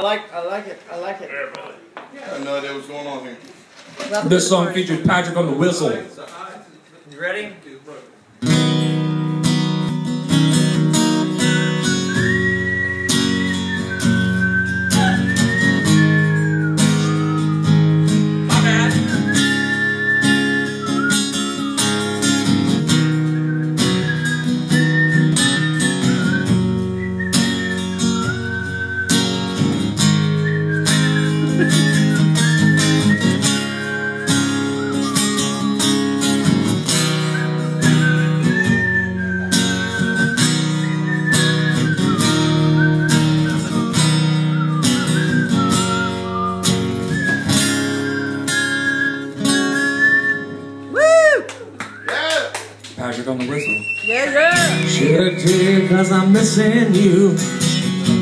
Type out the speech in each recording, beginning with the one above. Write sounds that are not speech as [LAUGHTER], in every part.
I like, I like it, I like it. I had no idea what's going on here. This song featured Patrick on the whistle. You ready? Patrick on the whistle. Yeah, yeah. Shed a tear cause I'm missing you.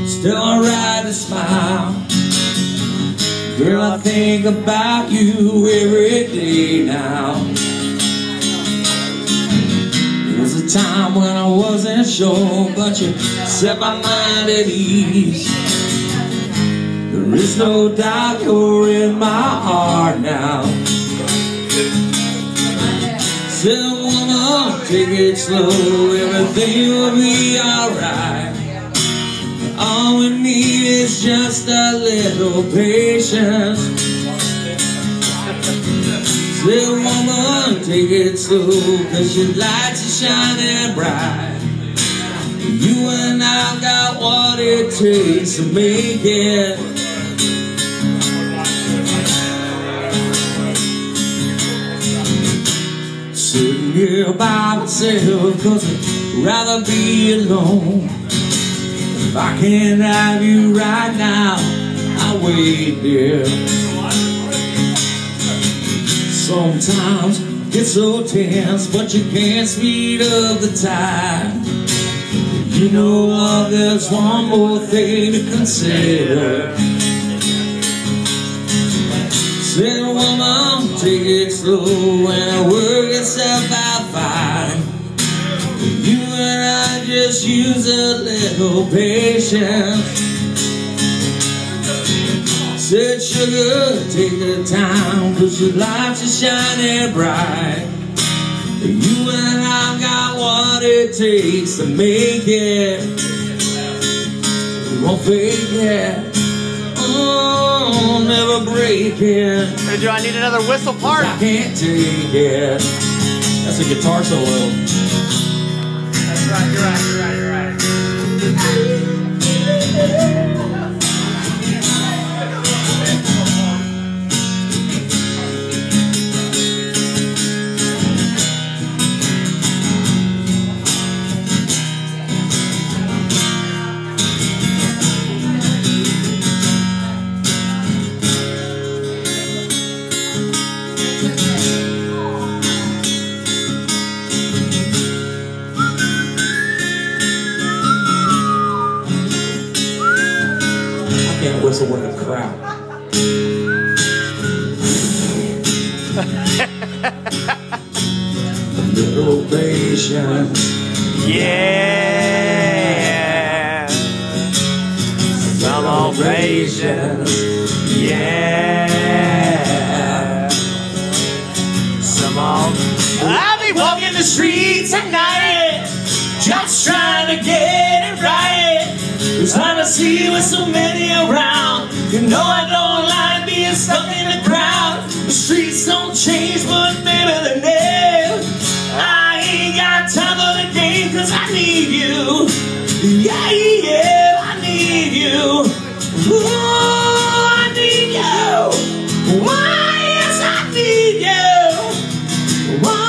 Still alright to smile. Girl, I think about you every day now. There was a time when I wasn't sure, but you set my mind at ease. There is no doubt you're in my heart now. Said woman, take it slow, everything will be alright. All we need is just a little patience. Said woman, take it slow, cause your lights are shining bright. You and I got what it takes to make it. Sitting here by myself Cause I'd rather be alone. If I can't have you right now I'll wait here Sometimes I get so tense But you can't speed up the time You know what, there's one more thing to consider. Said woman, take it slow and work itself out fine. You and I just use a little patience. Said sugar, take the time, cause your lights are shining bright. You and I got what it takes to make it. We won't fake it. Never break it. Hey, do I need another whistle part? I can't take it. That's a guitar solo. That's right, you're right, you're right, you're right. Whistle with a crowd. [LAUGHS] patience. Yeah. Some patience. Yeah. Some more. I'll be walking the streets at night, just trying to get it right. Cause when I see you with so many around, you know I don't like being stuck in the crowd. The streets don't change, but maybe they never. I ain't got time for the game cause I need you. Yeah, yeah, I need you. Ooh, I need you. Why, yes, I need you. Why,